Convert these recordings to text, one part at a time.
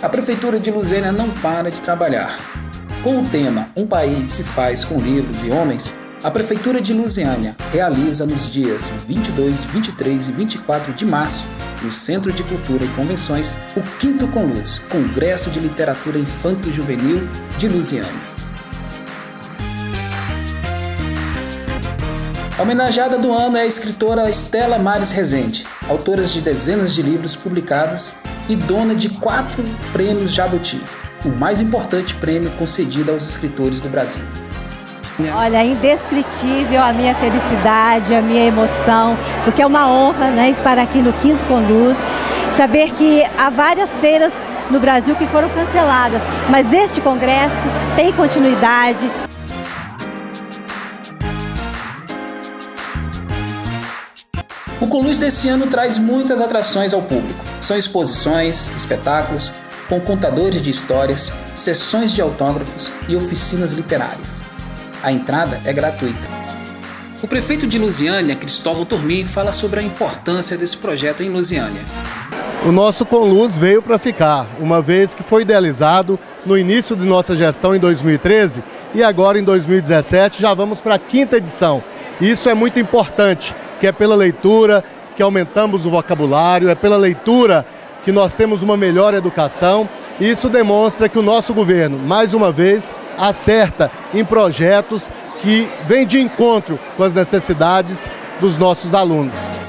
A Prefeitura de Luzênia não para de trabalhar. Com o tema Um País se faz com livros e homens, a Prefeitura de Lusiânia realiza nos dias 22, 23 e 24 de março, no Centro de Cultura e Convenções, o Quinto com Luz, Congresso de Literatura Infanto-Juvenil de Lusiânia. A homenageada do ano é a escritora Estela Mares Rezende, autora de dezenas de livros publicados e dona de quatro prêmios Jabuti, o mais importante prêmio concedido aos escritores do Brasil. Olha, indescritível a minha felicidade, a minha emoção, porque é uma honra né, estar aqui no Quinto com Luz, saber que há várias feiras no Brasil que foram canceladas, mas este congresso tem continuidade. O Coluz desse ano traz muitas atrações ao público. São exposições, espetáculos, com contadores de histórias, sessões de autógrafos e oficinas literárias. A entrada é gratuita. O prefeito de Lusiânia, Cristóvão Turmin, fala sobre a importância desse projeto em Lusiânia. O nosso Conluz veio para ficar, uma vez que foi idealizado no início de nossa gestão em 2013 e agora em 2017 já vamos para a quinta edição. Isso é muito importante, que é pela leitura que aumentamos o vocabulário, é pela leitura que nós temos uma melhor educação. Isso demonstra que o nosso governo, mais uma vez, acerta em projetos que vêm de encontro com as necessidades dos nossos alunos.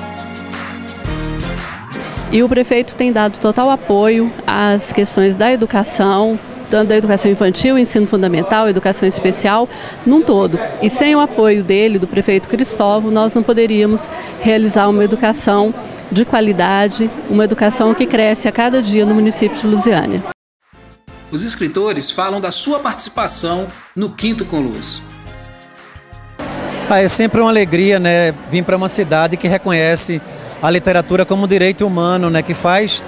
E o prefeito tem dado total apoio às questões da educação, tanto da educação infantil, ensino fundamental, educação especial, num todo. E sem o apoio dele, do prefeito Cristóvão, nós não poderíamos realizar uma educação de qualidade, uma educação que cresce a cada dia no município de Lusiânia. Os escritores falam da sua participação no Quinto com Luz. Ah, é sempre uma alegria né, vir para uma cidade que reconhece a literatura como direito humano, né, que faz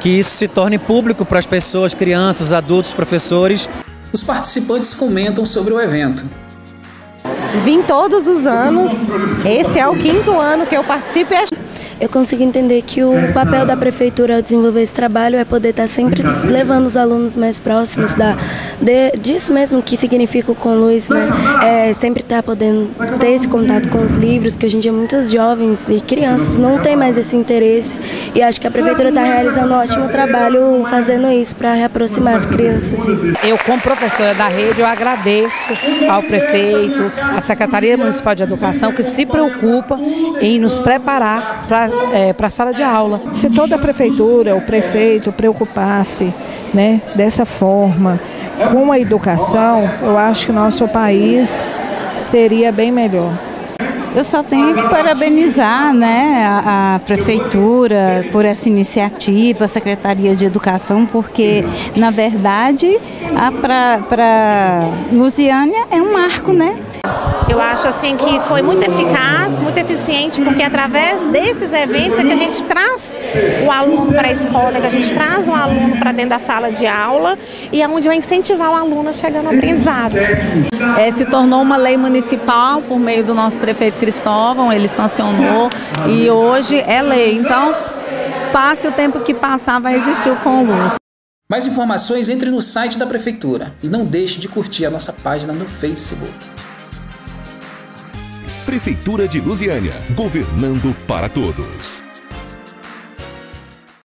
que isso se torne público para as pessoas, crianças, adultos, professores. Os participantes comentam sobre o evento. Vim todos os anos, esse é o quinto ano que eu participo e eu consigo entender que o papel da prefeitura ao desenvolver esse trabalho é poder estar sempre levando os alunos mais próximos da, de, disso mesmo que significa o Conluz, né? É, sempre estar podendo ter esse contato com os livros, que hoje em dia muitos jovens e crianças não têm mais esse interesse e acho que a prefeitura está realizando um ótimo trabalho fazendo isso para reaproximar as crianças disso. Eu, como professora da rede, eu agradeço ao prefeito, à Secretaria Municipal de Educação que se preocupa em nos preparar para é, a sala de aula. Se toda a prefeitura, o prefeito preocupasse né, dessa forma com a educação, eu acho que nosso país seria bem melhor. Eu só tenho que parabenizar né, a, a, Prefeitura por essa iniciativa, a Secretaria de Educação, porque, na verdade, para Lusiânia é um marco, né? Eu acho assim que foi muito eficaz, muito eficiente, porque através desses eventos é que a gente traz o aluno para a escola, que a gente traz o aluno para dentro da sala de aula e é onde vai incentivar o aluno a chegar no aprendizado. É, se tornou uma lei municipal por meio do nosso prefeito Cristóvão, ele sancionou e hoje é lei. Então, passe o tempo que passar, vai existir o Conluz. Mais informações entre no site da Prefeitura e não deixe de curtir a nossa página no Facebook. Prefeitura de Lusiânia, governando para todos.